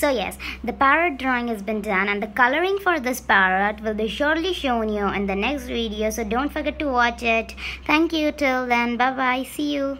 So yes, the parrot drawing has been done and the coloring for this parrot will be surely shown you in the next video. So don't forget to watch it. Thank you till then. Bye bye. See you.